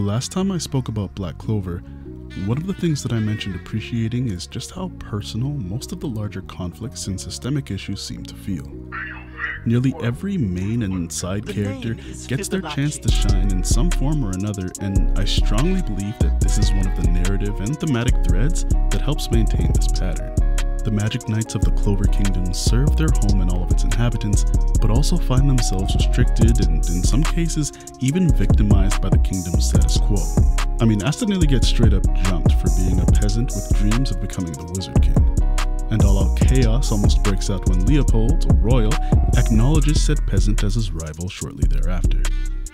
The last time I spoke about Black Clover, one of the things that I mentioned appreciating is just how personal most of the larger conflicts and systemic issues seem to feel. Nearly every main and side character gets their chance to shine in some form or another, and I strongly believe that this is one of the narrative and thematic threads that helps maintain this pattern. The Magic Knights of the Clover Kingdom serve their home and all of its inhabitants, but also find themselves restricted and, in some cases, even victimized by the kingdom's status quo. I mean, Asta nearly gets straight up jumped for being a peasant with dreams of becoming the Wizard King. And all out chaos almost breaks out when Leopold, a royal, acknowledges said peasant as his rival shortly thereafter.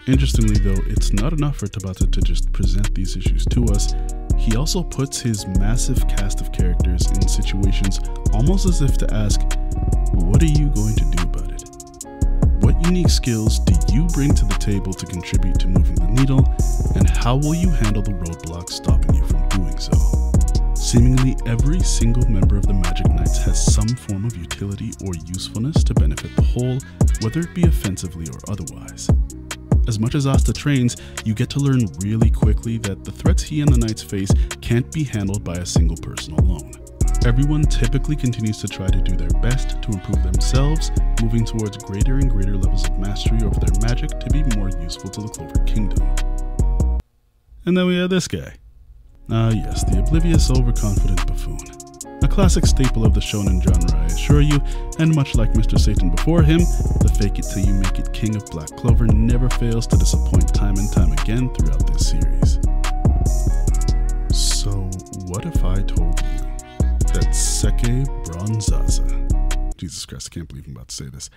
Interestingly, though, it's not enough for Tabata to just present these issues to us, he also puts his massive cast of characters in situations almost as if to ask, What are you going to do about it? What unique skills do you bring to the table to contribute to moving the needle, and how will you handle the roadblocks stopping you from doing so? Seemingly every single member of the Magic Knights has some form of utility or usefulness to benefit the whole, whether it be offensively or otherwise. As much as Asta trains, you get to learn really quickly that the threats he and the Knights face can't be handled by a single person alone. Everyone typically continues to try to do their best to improve themselves, moving towards greater and greater levels of mastery over their magic to be more useful to the Clover Kingdom. And then we have this guy. Ah yes, the oblivious, overconfident buffoon. A classic staple of the shonen genre, I assure you, and much like Mr. Satan before him, the fake it till you make it king of Black Clover never fails to disappoint time and time again throughout this series. So, what if I told you that Sekke Bronzazza, Jesus Christ, I can't believe I'm about to say this,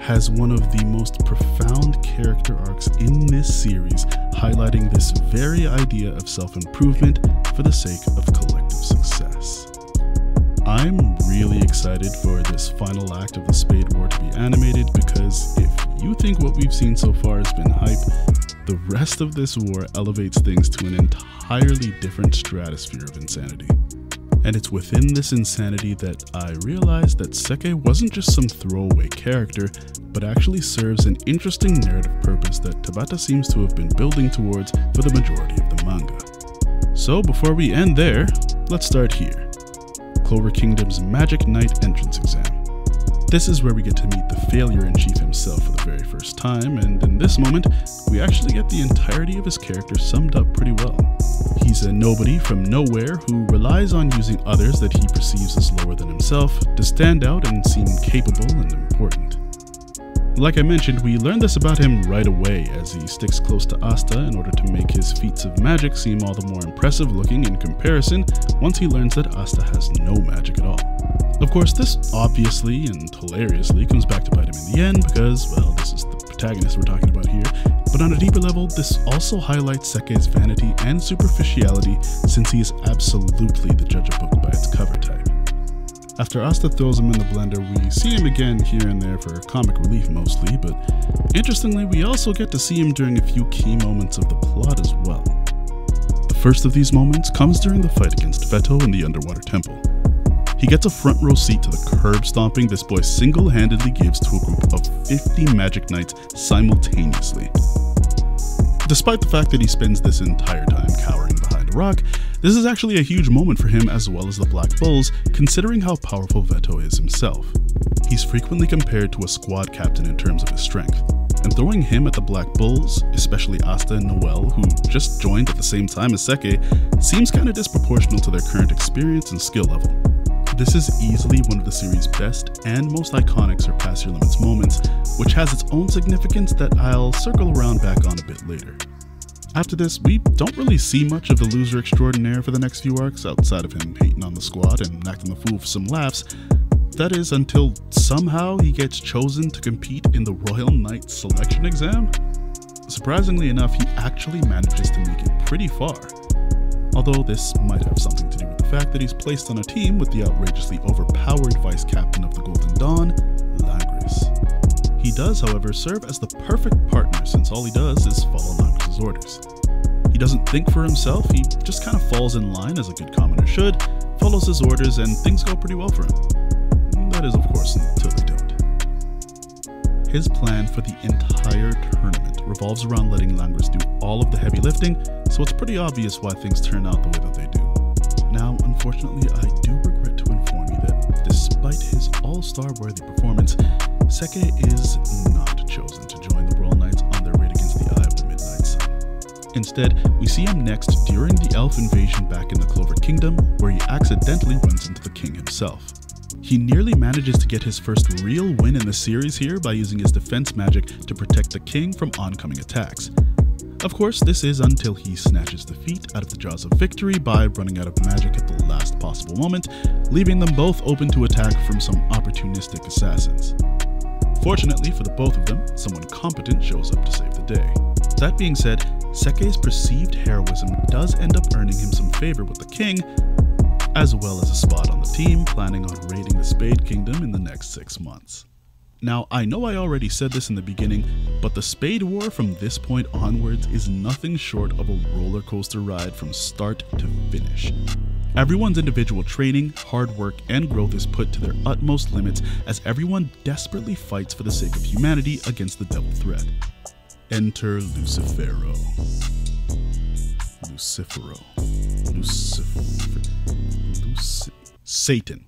has one of the most profound character arcs in this series, highlighting this very idea of self improvement for the sake of. I'm really excited for this final act of the Spade War to be animated because if you think what we've seen so far has been hype, the rest of this war elevates things to an entirely different stratosphere of insanity. And it's within this insanity that I realized that Sekke wasn't just some throwaway character, but actually serves an interesting narrative purpose that Tabata seems to have been building towards for the majority of the manga. So before we end there, let's start here. Clover Kingdom's Magic Knight entrance exam. This is where we get to meet the failure in chief himself for the very first time, and in this moment, we actually get the entirety of his character summed up pretty well. He's a nobody from nowhere who relies on using others that he perceives as lower than himself to stand out and seem capable and important. Like I mentioned, we learn this about him right away as he sticks close to Asta in order to make his feats of magic seem all the more impressive looking in comparison once he learns that Asta has no magic at all. Of course, this obviously and hilariously comes back to bite him in the end because, well, this is the protagonist we're talking about here, but on a deeper level, this also highlights Sekke's vanity and superficiality since he is absolutely the judge of book by its cover type. After Asta throws him in the blender, we see him again here and there for comic relief mostly, but interestingly, we also get to see him during a few key moments of the plot as well. The first of these moments comes during the fight against Vetto in the Underwater Temple. He gets a front row seat to the curb stomping this boy single handedly gives to a group of 50 Magic Knights simultaneously. Despite the fact that he spends this entire time cowering rock, this is actually a huge moment for him as well as the Black Bulls, considering how powerful Vetto is himself. He's frequently compared to a squad captain in terms of his strength, and throwing him at the Black Bulls, especially Asta and Noelle, who just joined at the same time as Sekke, seems kinda disproportional to their current experience and skill level. This is easily one of the series' best and most iconic Surpass Your Limits moments, which has its own significance that I'll circle around back on a bit later. After this, we don't really see much of the loser extraordinaire for the next few arcs outside of him hating on the squad and acting the fool for some laughs. That is until somehow he gets chosen to compete in the Royal Knight selection exam. Surprisingly enough, he actually manages to make it pretty far. Although this might have something to do with the fact that he's placed on a team with the outrageously overpowered vice captain of the Golden Dawn, Langris. He does, however, serve as the perfect partner since all he does is follow Orders. He doesn't think for himself, he just kind of falls in line as a good commoner should, follows his orders, and things go pretty well for him. That is, of course, until they don't. His plan for the entire tournament revolves around letting Langris do all of the heavy lifting, so it's pretty obvious why things turn out the way that they do. Now, unfortunately, I do regret to inform you that despite his all-star worthy performance, Sekke is not chosen to join Instead, we see him next during the elf invasion back in the Clover Kingdom, where he accidentally runs into the king himself. He nearly manages to get his first real win in the series here by using his defense magic to protect the king from oncoming attacks. Of course, this is until he snatches defeat out of the jaws of victory by running out of magic at the last possible moment, leaving them both open to attack from some opportunistic assassins. Fortunately for the both of them, someone competent shows up to save the day. That being said, Sekke's perceived heroism does end up earning him some favor with the king, as well as a spot on the team planning on raiding the Spade Kingdom in the next six months. Now, I know I already said this in the beginning, but the Spade War from this point onwards is nothing short of a roller coaster ride from start to finish. Everyone's individual training, hard work, and growth is put to their utmost limits as everyone desperately fights for the sake of humanity against the devil threat. Enter Lucifero. Lucifero. Lucifer. Luci- Satan.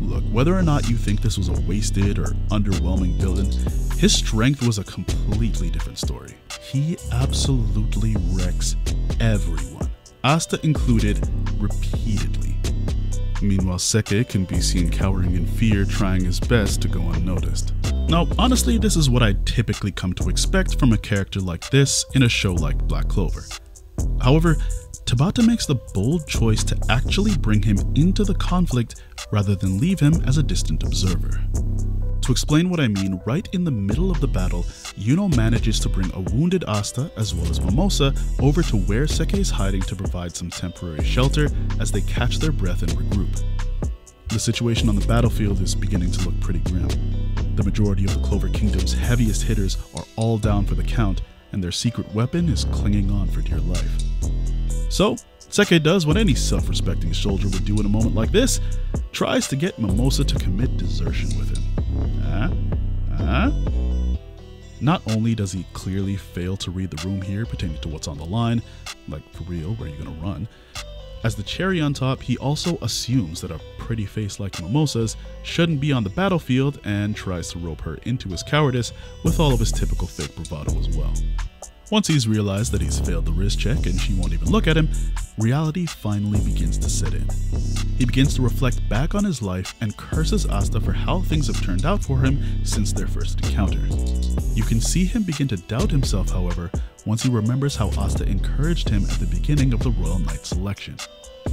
Look, whether or not you think this was a wasted or underwhelming villain, his strength was a completely different story. He absolutely wrecks everyone, Asta included, repeatedly. Meanwhile, Sekke can be seen cowering in fear, trying his best to go unnoticed. Now, honestly, this is what I typically come to expect from a character like this in a show like Black Clover. However, Tabata makes the bold choice to actually bring him into the conflict rather than leave him as a distant observer. To explain what I mean, right in the middle of the battle, Yuno manages to bring a wounded Asta as well as Mimosa over to where Sekke is hiding to provide some temporary shelter as they catch their breath and regroup. The situation on the battlefield is beginning to look pretty grim. The majority of the Clover Kingdom's heaviest hitters are all down for the count, and their secret weapon is clinging on for dear life. So, Sekke does what any self respecting soldier would do in a moment like this tries to get Mimosa to commit desertion with him. Huh? Huh? Not only does he clearly fail to read the room here pertaining to what's on the line, like for real, where are you gonna run? As the cherry on top, he also assumes that a pretty face like Mimosa's shouldn't be on the battlefield and tries to rope her into his cowardice with all of his typical fake bravado as well. Once he's realized that he's failed the wrist check and she won't even look at him, reality finally begins to set in. He begins to reflect back on his life and curses Asta for how things have turned out for him since their first encounter. You can see him begin to doubt himself, however, once he remembers how Asta encouraged him at the beginning of the Royal Knight selection.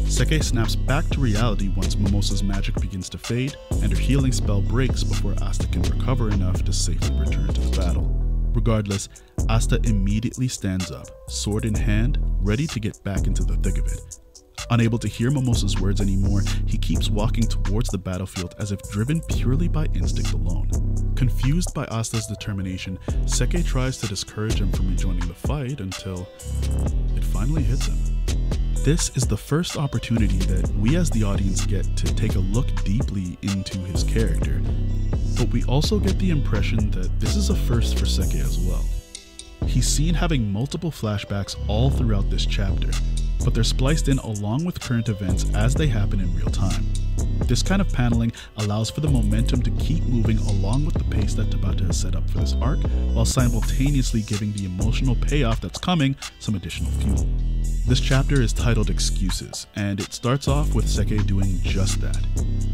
Sekke snaps back to reality once Mimosa's magic begins to fade and her healing spell breaks before Asta can recover enough to safely return to the battle. Regardless, Asta immediately stands up, sword in hand, ready to get back into the thick of it. Unable to hear Mimosa's words anymore, he keeps walking towards the battlefield as if driven purely by instinct alone. Confused by Asta's determination, Sekke tries to discourage him from rejoining the fight until it finally hits him. This is the first opportunity that we as the audience get to take a look deeply into his character, but we also get the impression that this is a first for Sekke as well. He's seen having multiple flashbacks all throughout this chapter, but they're spliced in along with current events as they happen in real time. This kind of paneling allows for the momentum to keep moving along with the pace that Tabata has set up for this arc, while simultaneously giving the emotional payoff that's coming some additional fuel. This chapter is titled Excuses, and it starts off with Sekke doing just that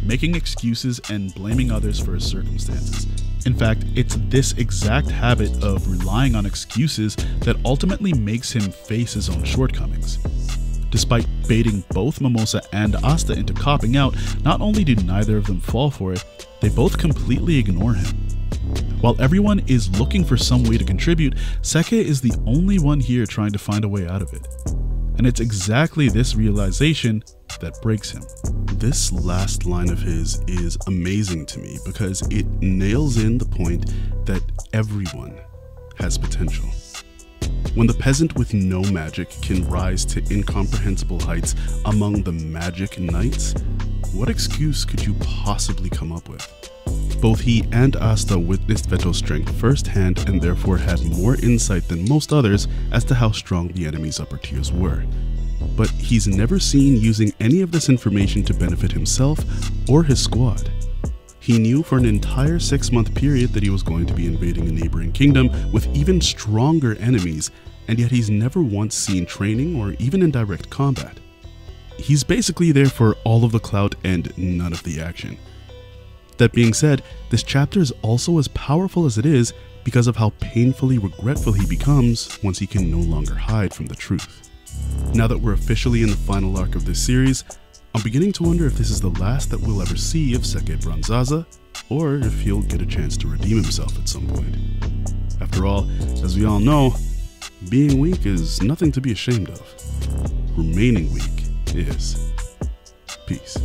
making excuses and blaming others for his circumstances. In fact, it's this exact habit of relying on excuses that ultimately makes him face his own shortcomings. Despite baiting both Mimosa and Asta into copping out, not only do neither of them fall for it, they both completely ignore him. While everyone is looking for some way to contribute, Sekke is the only one here trying to find a way out of it. And it's exactly this realization that breaks him. This last line of his is amazing to me because it nails in the point that everyone has potential. When the peasant with no magic can rise to incomprehensible heights among the magic knights, what excuse could you possibly come up with? Both he and Asta witnessed Vetto's strength firsthand and therefore had more insight than most others as to how strong the enemy's upper tiers were. But he's never seen using any of this information to benefit himself or his squad. He knew for an entire six month period that he was going to be invading a neighboring kingdom with even stronger enemies, and yet he's never once seen training or even in direct combat. He's basically there for all of the clout and none of the action. That being said, this chapter is also as powerful as it is because of how painfully regretful he becomes once he can no longer hide from the truth. Now that we're officially in the final arc of this series, I'm beginning to wonder if this is the last that we'll ever see of Sekke Bronzazza, or if he'll get a chance to redeem himself at some point. After all, as we all know, being weak is nothing to be ashamed of. Remaining weak is. Peace.